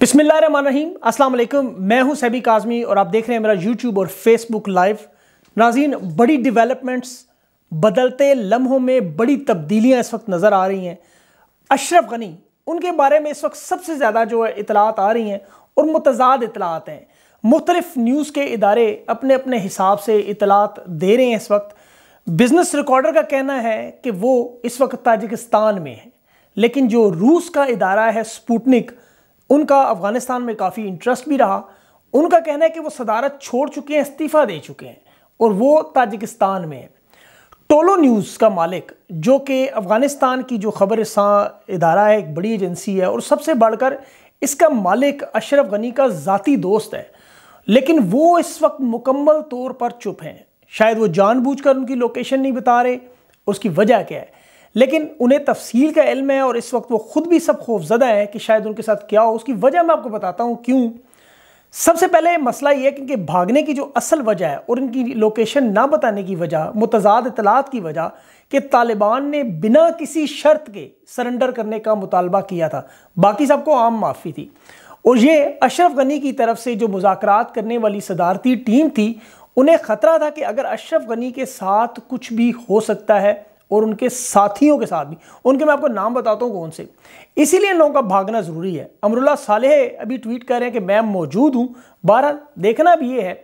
बिस्मिल्लाहिर्रहमानिर्रहीम। अस्सलाम वालेकुम मैं हूँ सैबी काजमी और आप देख रहे हैं मेरा यूट्यूब और फेसबुक लाइव नाजीन बड़ी डेवलपमेंट्स बदलते लम्हों में बड़ी तब्दीलियाँ इस वक्त नज़र आ रही हैं। अशरफ गनी, उनके बारे में इस वक्त सबसे ज़्यादा जो है इतलात आ रही हैं और मुतजाद इतलात हैं। मुख्तलिफ़ न्यूज़ के इदारे अपने अपने हिसाब से इतलात दे रहे हैं इस वक्त। बिज़नेस रिकॉर्डर का कहना है कि वो इस वक्त ताजिकिस्तान में है। लेकिन जो रूस का इदारा है स्पुटनिक उनका अफ़गानिस्तान में काफ़ी इंटरेस्ट भी रहा। उनका कहना है कि वो सदारत छोड़ चुके हैं, इस्तीफ़ा दे चुके हैं, और वो ताजिकिस्तान में है। टोलो न्यूज़ का मालिक, जो कि अफ़गानिस्तान की जो खबर इदारा है, एक बड़ी एजेंसी है, और सबसे बढ़कर इसका मालिक अशरफ गनी का ज़ाती दोस्त है। लेकिन वो इस वक्त मुकम्मल तौर पर चुप हैं। शायद वो जानबूझकर उनकी लोकेशन नहीं बता रहे, उसकी वजह क्या है? लेकिन उन्हें तफसील का इल्म है और इस वक्त वो खुद भी सब खौफजदा है कि शायद उनके साथ क्या हो। उसकी वजह मैं आपको बताता हूँ क्यों। सबसे पहले मसला ये है कि इनके भागने की जो असल वजह है और इनकी लोकेशन ना बताने की वजह, मुतजाद इतलात की वजह कि तालिबान ने बिना किसी शर्त के सरेंडर करने का मुतालबा किया था। बाकी सबको आम माफ़ी थी। और ये अशरफ गनी की तरफ़ से जो मुजाकर करने वाली सदारती टीम थी, उन्हें ख़तरा था कि अगर अशरफ गनी के साथ कुछ भी हो सकता है और उनके साथियों के साथ भी। उनके मैं आपको नाम बताता हूँ कौन से। इसीलिए इन लोगों का भागना ज़रूरी है। अमरुल्ला सालेह अभी ट्वीट कर रहे हैं कि मैं मौजूद हूँ। बारह देखना भी ये है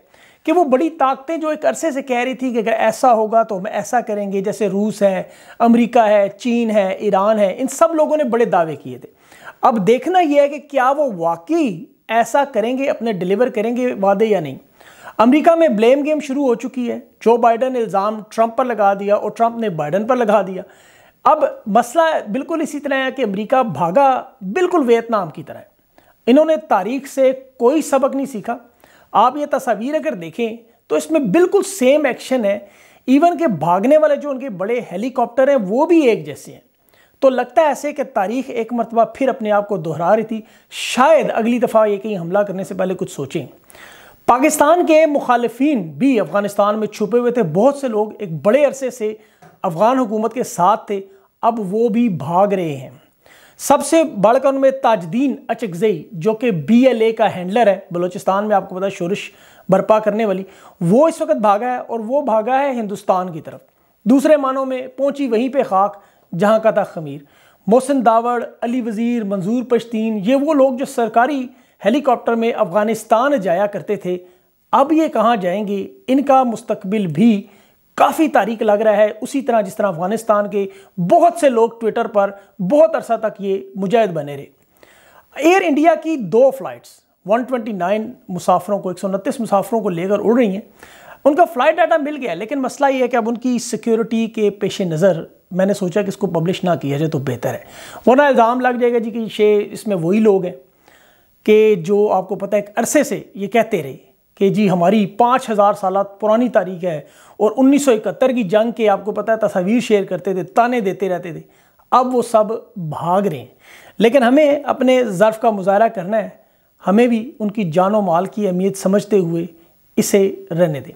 कि वो बड़ी ताकतें जो एक अरसे से कह रही थी कि अगर ऐसा होगा तो हम ऐसा करेंगे, जैसे रूस है, अमेरिका है, चीन है, ईरान है, इन सब लोगों ने बड़े दावे किए थे। अब देखना यह है कि क्या वो वाकई ऐसा करेंगे, अपने डिलीवर करेंगे वादे या नहीं। अमेरिका में ब्लेम गेम शुरू हो चुकी है। जो बाइडन इल्ज़ाम ट्रंप पर लगा दिया और ट्रंप ने बाइडन पर लगा दिया। अब मसला बिल्कुल इसी तरह है कि अमेरिका भागा बिल्कुल वियतनाम की तरह। इन्होंने तारीख से कोई सबक नहीं सीखा। आप ये तस्वीर अगर देखें तो इसमें बिल्कुल सेम एक्शन है। इवन के भागने वाले जो उनके बड़े हेलीकॉप्टर हैं, वो भी एक जैसे हैं। तो लगता है ऐसे कि तारीख एक मरतबा फिर अपने आप को दोहरा रही थी। शायद अगली दफ़ा ये कहीं हमला करने से पहले कुछ सोचें। पाकिस्तान के मुखालफी भी अफ़गानिस्तान में छुपे हुए थे। बहुत से लोग एक बड़े अरसे से अफ़गान हुकूमत के साथ थे। अब वो भी भाग रहे हैं। सबसे बढ़कर उनमें ताजदीन अचकजई जो कि बी एल ए का हैंडलर है, बलूचिस्तान में आपको पता शोरश बर्पा करने वाली। वो इस वक्त भागा है और वो भागा है हिंदुस्तान की तरफ़। दूसरे मानों में पहुँची वहीं पे खाक, जहाँ का था खमीर। मोहसिन दावड़, अली वज़ीर, मंजूर पश्तीन, ये वो लोग जो सरकारी हेलीकॉप्टर में अफ़गानिस्तान जाया करते थे। अब ये कहाँ जाएँगे? इनका मुस्तकबिल भी काफ़ी तारीख लग रहा है। उसी तरह जिस तरह अफ़गानिस्तान के बहुत से लोग ट्विटर पर बहुत अरसा तक ये मुजाहिद बने रहे। एयर इंडिया की दो फ्लाइट्स 129 मुसाफरों को, एक मुसाफरों को लेकर उड़ रही हैं। उनका फ़्लाइट डाटा मिल गया, लेकिन मसला ये है कि अब उनकी सिक्योरिटी के पेश नज़र मैंने सोचा कि इसको पब्लिश ना किया जाए तो बेहतर है। वरना इल्ज़ाम लग जाएगा जी कि शे इसमें वही लोग हैं। कि जो आपको पता है, एक अरसे से ये कहते रहे कि जी, हमारी पाँच हज़ार साल पुरानी तारीख है और उन्नीस सौ इकहत्तर की जंग के आपको पता है, तस्वीर शेयर करते थे, ताने देते रहते थे। अब वो सब भाग रहे हैं। लेकिन हमें अपने ज़र्फ़ का मुजाहरा करना है। हमें भी उनकी जानो माल की अहमियत समझते हुए इसे रहने दें।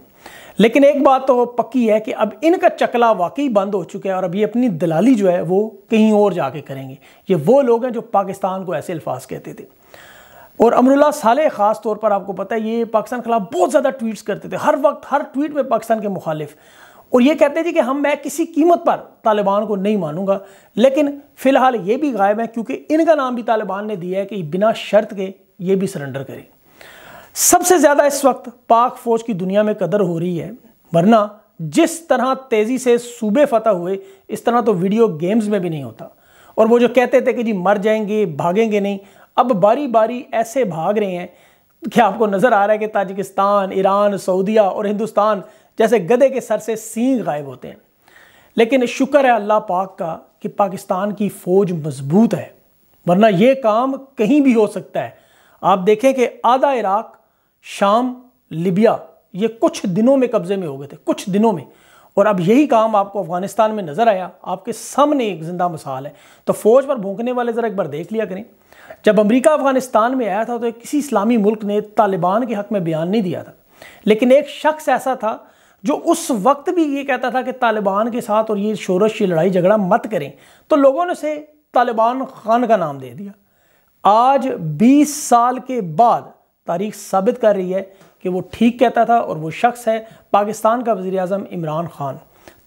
लेकिन एक बात तो पक्की है कि अब इनका चकला वाकई बंद हो चुका है और अभी अपनी दलाली जो है, वो कहीं और जाके करेंगे। ये वो लोग हैं जो पाकिस्तान को ऐसे अल्फाज कहते थे। और अमरुल्ला साले ख़ास तौर पर आपको पता है, ये पाकिस्तान के खिलाफ बहुत ज़्यादा ट्वीट्स करते थे। हर वक्त, हर ट्वीट में पाकिस्तान के मुखालिफ। और ये कहते थे कि हम, मैं किसी कीमत पर तालिबान को नहीं मानूँगा, लेकिन फ़िलहाल ये भी गायब है, क्योंकि इनका नाम भी तालिबान ने दिया है कि बिना शर्त के ये भी सरेंडर करें। सबसे ज़्यादा इस वक्त पाक फ़ौज की दुनिया में कदर हो रही है, वरना जिस तरह तेज़ी से सूबे फतह हुए, इस तरह तो वीडियो गेम्स में भी नहीं होता। और वो जो कहते थे कि जी, मर जाएँगे, भागेंगे नहीं अब बारी बारी ऐसे भाग रहे हैं क्या आपको नज़र आ रहा है कि ताजिकिस्तान, ईरान, सऊदिया और हिंदुस्तान जैसे गधे के सर से सींग गायब होते हैं। लेकिन शुक्र है अल्लाह पाक का कि पाकिस्तान की फ़ौज मज़बूत है, वरना ये काम कहीं भी हो सकता है। आप देखें कि आधा इराक, शाम, लिबिया, ये कुछ दिनों में कब्ज़े में हो गए थे, कुछ दिनों में। और अब यही काम आपको अफ़गानिस्तान में नज़र आया, आपके सामने एक ज़िंदा मिसाल है। तो फ़ौज पर भूखने वाले ज़रा एक बार देख लिया करें। जब अमेरिका अफ़गानिस्तान में आया था तो किसी इस्लामी मुल्क ने तालिबान के हक में बयान नहीं दिया था। लेकिन एक शख्स ऐसा था जो उस वक्त भी ये कहता था कि तालिबान के साथ और ये शोरश, ये लड़ाई झगड़ा मत करें। तो लोगों ने उसे तालिबान खान का नाम दे दिया। आज 20 साल के बाद तारीख साबित कर रही है कि वो ठीक कहता था और वो शख्स है पाकिस्तान का वजी अजम इमरान खान।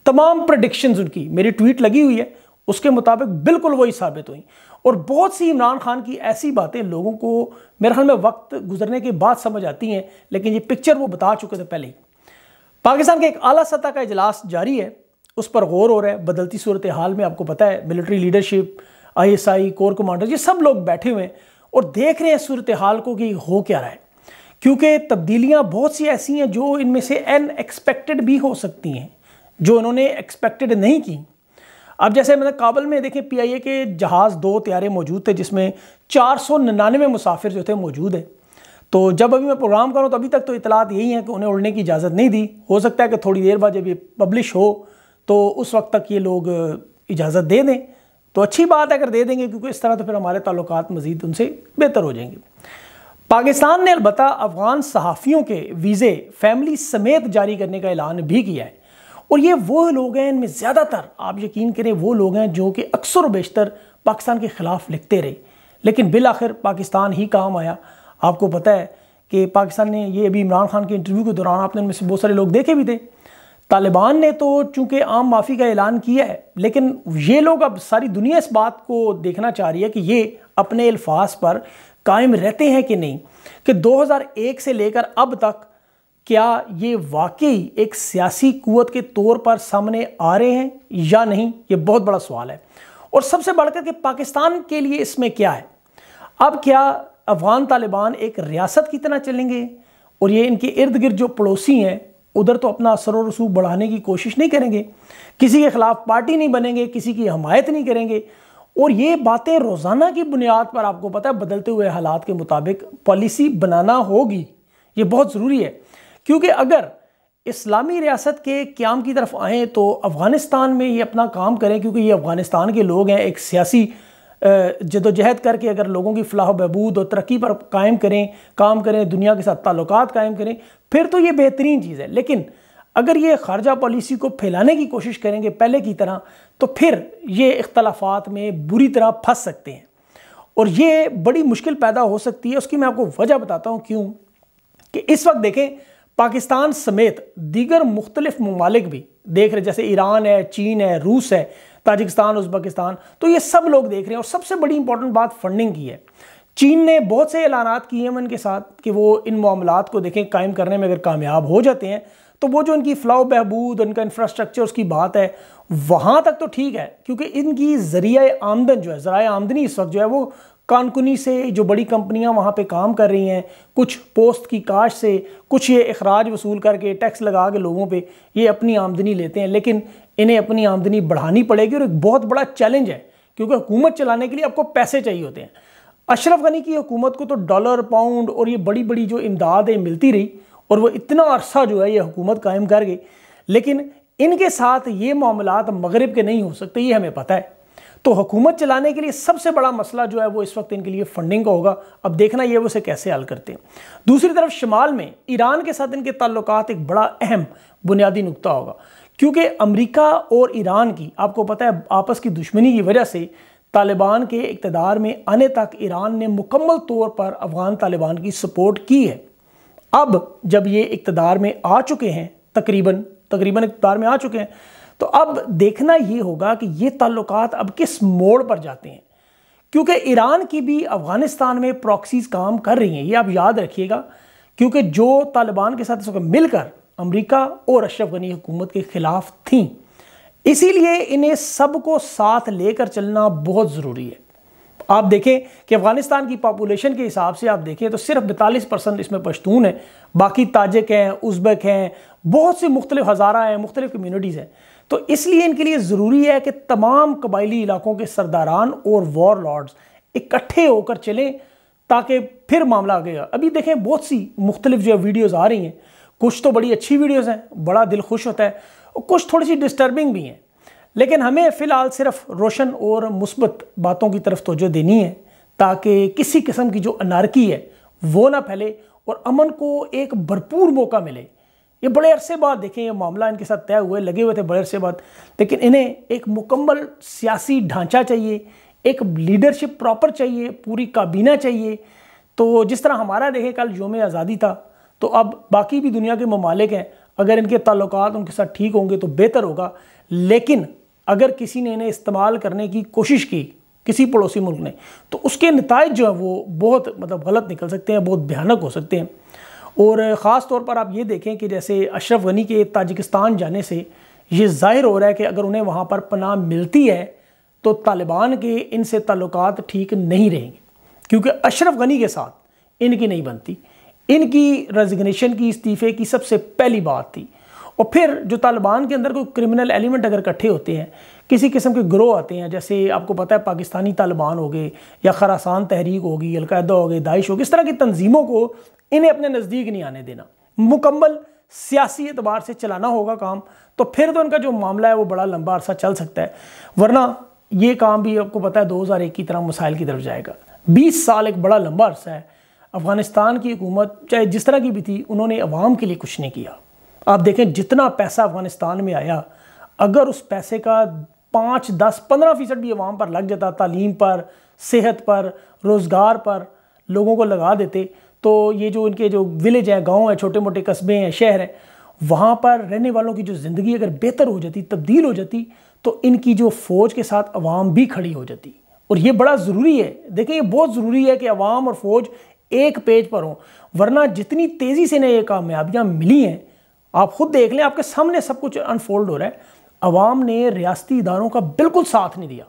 तमाम प्रडिक्शन उनकी, मेरी ट्वीट लगी हुई है। उसके मुताबिक बिल्कुल वही साबित हुई। और बहुत सी इमरान खान की ऐसी बातें लोगों को मेरे ख्याल में वक्त गुजरने के बाद समझ आती हैं, लेकिन ये पिक्चर वो बता चुके थे पहले ही। पाकिस्तान के एक आला सतह का इजलास जारी है, उस पर गौर हो रहा है, बदलती सूरत हाल में आपको पता है military leadership ISI corps commander ये सब लोग बैठे हुए हैं और देख रहे हैं सूरत हाल को कि हो क्या रहा है। क्योंकि तब्दीलियाँ बहुत सी ऐसी हैं जो इनमें से अनएक्सपेक्टेड भी हो सकती हैं, जो इन्होंने एक्सपेक्टेड नहीं की। अब जैसे मतलब काबल में देखें पीआईए के जहाज़ दो त्यारे मौजूद थे, जिसमें चार सौ निन्यानवे मुसाफिर जो थे मौजूद हैं। तो जब अभी मैं प्रोग्राम करूँ तो अभी तक तो इतलात यही है कि उन्हें उड़ने की इजाज़त नहीं दी। हो सकता है कि थोड़ी देर बाद जब ये पब्लिश हो तो उस वक्त तक ये लोग इजाज़त दे दें। तो अच्छी बात है, अगर दे देंगे, क्योंकि इस तरह तो फिर हमारे ताल्लुक मज़ीद उनसे बेहतर हो जाएँगे। पाकिस्तान ने अलबत् अफगान सहाफ़ियों के वीज़े फैमिली समेत जारी करने का ऐलान भी किया है। और ये वो लोग हैं इनमें ज़्यादातर, आप यकीन करें, वो लोग हैं जो कि अक्सर बेशतर पाकिस्तान के ख़िलाफ़ लिखते रहे। लेकिन बिल आखिर पाकिस्तान ही काम आया। आपको पता है कि पाकिस्तान ने ये अभी इमरान खान के इंटरव्यू के दौरान आपने उनमें से बहुत सारे लोग देखे भी थे। तालिबान ने तो चूँकि आम माफ़ी का ऐलान किया है, लेकिन ये लोग अब सारी दुनिया इस बात को देखना चाह रही है कि ये अपने अल्फाज पर कायम रहते हैं कि नहीं। कि 2001 से लेकर अब तक क्या ये वाकई एक सियासी कुत के तौर पर सामने आ रहे हैं या नहीं? ये बहुत बड़ा सवाल है। और सबसे बढ़कर के पाकिस्तान के लिए इसमें क्या है? अब क्या अफगान तालिबान एक रियासत की तरह चलेंगे? और ये इनके इर्द गिर्द जो पड़ोसी हैं, उधर तो अपना असर और रसूख बढ़ाने की कोशिश नहीं करेंगे। किसी के खिलाफ पार्टी नहीं बनेंगे, किसी की हमायत नहीं करेंगे। और ये बातें रोज़ाना की बुनियाद पर आपको पता है, बदलते हुए हालात के मुताबिक पॉलिसी बनाना होगी। ये बहुत ज़रूरी है। क्योंकि अगर इस्लामी रियासत के क्याम की तरफ़ आएँ तो अफ़गानिस्तान में ये अपना काम करें, क्योंकि ये अफ़गानिस्तान के लोग हैं, एक सियासी जदोजहद करके अगर लोगों की फलाह बहबूद और तरक्की पर कायम करें, काम करें, दुनिया के साथ ताल्लुक कायम करें, फिर तो ये बेहतरीन चीज़ है। लेकिन अगर ये खारजा पॉलिसी को फैलाने की कोशिश करेंगे पहले की तरह तो फिर ये इख्तलाफात में बुरी तरह फंस सकते हैं। और ये बड़ी मुश्किल पैदा हो सकती है। उसकी मैं आपको वजह बताता हूँ क्यों? कि इस वक्त देखें पाकिस्तान समेत दीगर मुख्तलिफ़ ममालिक भी देख रहे जैसे ईरान है, चीन है, रूस है, ताजिकिस्तान, उज्बेकिस्तान। तो ये सब लोग देख रहे हैं और सबसे बड़ी इंपॉर्टेंट बात फंडिंग की है। चीन ने बहुत से ऐलान किए हैं के साथ कि वो इन मामला को देखें, कायम करने में अगर कामयाब हो जाते हैं तो वो जो इनकी फ़लाह बहबूद, उनका इंफ्रास्ट्रक्चर उसकी बात है, वहाँ तक तो ठीक है, क्योंकि इनकी ज़रिया आमदन जो है ज़रा आमदनी इस वक्त जो है, वो कानकुनी से जो बड़ी कंपनियाँ वहाँ पे काम कर रही हैं, कुछ पोस्ट की काश से, कुछ ये अखराज वसूल करके, टैक्स लगा के लोगों पे ये अपनी आमदनी लेते हैं। लेकिन इन्हें अपनी आमदनी बढ़ानी पड़ेगी और एक बहुत बड़ा चैलेंज है, क्योंकि हुकूमत चलाने के लिए आपको पैसे चाहिए होते हैं। अशरफ गनी की हुकूमत को तो डॉलर, पाउंड और ये बड़ी बड़ी जो इमदादें मिलती रही और वो इतना अरसा जो है ये हुकूमत कायम कर गई। लेकिन इनके साथ ये मामला मगरब के नहीं हो सकते, ये हमें पता है। तो हुकूमत चलाने के लिए सबसे बड़ा मसला जो है वो इस वक्त इनके लिए फंडिंग का होगा। अब देखना ये वो उसे कैसे हल करते हैं। दूसरी तरफ़ शुमाल में ईरान के साथ इनके ताल्लुक एक बड़ा अहम बुनियादी नुकता होगा। क्योंकि अमरीका और ईरान की, आपको पता है, आपस की दुश्मनी की वजह से तालिबान के इकतदार में आने तक ईरान ने मुकम्मल तौर पर अफगान तालिबान की सपोर्ट की है। अब जब ये इकतदार में आ चुके हैं, तकरीबन तकरीबन इकतदार में आ चुके हैं तो अब देखना ये होगा कि ये ताल्लुक अब किस मोड़ पर जाते हैं। क्योंकि ईरान की भी अफ़गानिस्तान में प्रॉक्सीज काम कर रही हैं, ये आप याद रखिएगा। क्योंकि जो तालिबान के साथ मिलकर अमेरिका और अशरफ गनी हुकूमत के खिलाफ थी, इसीलिए इन्हें सबको साथ लेकर चलना बहुत ज़रूरी है। आप देखें कि अफ़गानिस्तान की पॉपुलेशन के हिसाब से आप देखें तो सिर्फ़ बैतालीस परसेंट इसमें पश्तून है। बाकी ताजिक हैं, उज़्बेक हैं, बहुत सी मुख्तलिफ़ हज़ारा हैं, मुख्तलिफ़ कम्यूनिटीज़ हैं। तो इसलिए इनके लिए ज़रूरी है कि तमाम कबायली इलाकों के सरदारान और वॉर लॉर्ड्स इकट्ठे होकर चलें, ताकि फिर मामला आगेगा अभी देखें, बहुत सी मुख्तलिफ़ जो है वीडियोज़ आ रही हैं। कुछ तो बड़ी अच्छी वीडियोज़ हैं, बड़ा दिल खुश होता है, और कुछ थोड़ी सी डिस्टर्बिंग भी हैं। लेकिन हमें फ़िलहाल सिर्फ़ रोशन और मुस्बत बातों की तरफ़ तोजो देनी है, ताकि किसी किस्म की जो अनारकी है, वो ना फैले और अमन को एक भरपूर मौका मिले। ये बड़े अरसे बाद देखें, ये मामला इनके साथ तय हुए, लगे हुए थे बड़े अरसे बाद। लेकिन इन्हें एक मुकम्मल सियासी ढांचा चाहिए, एक लीडरशिप प्रॉपर चाहिए, पूरी काबीना चाहिए। तो जिस तरह हमारा देखें कल योम आज़ादी था तो अब बाकी भी दुनिया के ममालिक हैं। अगर इनके ताल्लुक उनके साथ ठीक होंगे तो बेहतर होगा। लेकिन अगर किसी ने इन्हें इस्तेमाल करने की कोशिश की, किसी पड़ोसी मुल्क ने तो उसके नतज जो है वो बहुत मतलब गलत निकल सकते हैं, बहुत भयानक हो सकते हैं। और ख़ास तौर पर आप ये देखें कि जैसे अशरफ गनी के ताजिकिस्तान जाने से ये ज़ाहिर हो रहा है कि अगर उन्हें वहाँ पर पनाह मिलती है तो तालिबान के इनसे ताल्लुक ठीक नहीं रहेंगे। क्योंकि अशरफ गनी के साथ इनकी नहीं बनती। इनकी रेजिग्नेशन की इस्तीफ़े की सबसे पहली बात थी। और फिर जो तालिबान के अंदर कोई क्रिमिनल एलिमेंट अगर इकट्ठे होते हैं, किसी किस्म के ग्रोह आते हैं, जैसे आपको पता है पाकिस्तानी तालिबान हो गए, या खरासान तहरीक होगी अलकायदा हो गई दाइश होगी इस तरह की तंजीमों को इन्हें अपने नज़दीक नहीं आने देना। मुकम्मल सियासी एतबार से चलाना होगा काम तो फिर तो इनका जो मामला है वो बड़ा लंबा अरसा चल सकता है। वरना ये काम भी आपको पता है दो हज़ार एक की तरह मसाइल की तरफ़ जाएगा। बीस साल एक बड़ा लंबा अरसा है। अफ़गानिस्तान की हुकूमत, चाहे जिस तरह की भी थी, उन्होंने अवाम के लिए कुछ नहीं किया। आप देखें, जितना पैसा अफ़गानिस्तान में आया, अगर उस पैसे का पाँच, दस, पंद्रह फ़ीसद भी अवाम पर लग जाता, तालीम पर, सेहत पर, रोज़गार पर लोगों को लगा देते तो ये जो इनके जो विलेज हैं, गाँव हैं छोटे मोटे कस्बे हैं, शहर हैं, वहाँ पर रहने वालों की जो ज़िंदगी अगर बेहतर हो जाती, तब्दील हो जाती तो इनकी जो फ़ौज के साथ अवाम भी खड़ी हो जाती। और ये बड़ा ज़रूरी है। देखिए ये बहुत ज़रूरी है कि अवाम और फौज एक पेज पर हों, वरना जितनी तेज़ी से इन्हें ये कामयाबियाँ मिली हैं आप खुद देख लें, आपके सामने सब कुछ अनफोल्ड हो रहा है। अवाम ने रियाती इदारों का बिल्कुल साथ नहीं दिया।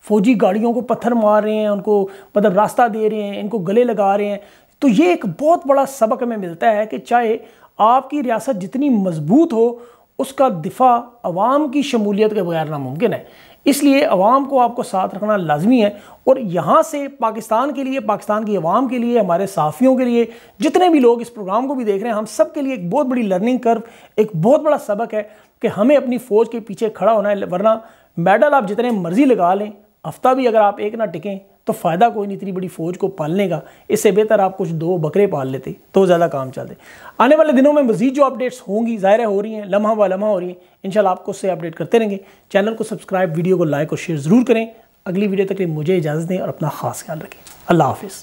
फौजी गाड़ियों को पत्थर मार रहे हैं, उनको मतलब रास्ता दे रहे हैं, इनको गले लगा रहे हैं। तो ये एक बहुत बड़ा सबक हमें मिलता है कि चाहे आपकी रियासत जितनी मज़बूत हो, उसका दिफा अवाम की शमूलियत के बगैर नामुमकिन है। इसलिए अवाम को आपको साथ रखना लाजमी है। और यहाँ से पाकिस्तान के लिए, पाकिस्तान की अवाम के लिए, हमारे सहाफ़ियों के लिए, जितने भी लोग इस प्रोग्राम को भी देख रहे हैं, हम सब के लिए एक बहुत बड़ी लर्निंग कर्व एक बहुत बड़ा सबक है कि हमें अपनी फ़ौज के पीछे खड़ा होना है। वरना मेडल आप जितने मर्ज़ी लगा लें, हफ़्ता भी अगर आप एक ना टिकें तो फ़ायदा कोई नहीं, इतनी बड़ी फ़ौज को पालने का। इससे बेहतर आप कुछ दो बकरे पाल लेते तो ज़्यादा काम चलते। आने वाले दिनों में मजीद जो अपडेट्स होंगी, ज़ाहिर हो रही हैं, लम्हा व लम्हा हो रही हैं शाला आपको उससे अपडेट करते रहेंगे। चैनल को सब्सक्राइब, वीडियो को लाइक और शेयर ज़रूर करें। अगली वीडियो तक मुझे इजाज़त दें और अपना खास ख्याल रखें। अल्लाह हाफिज़।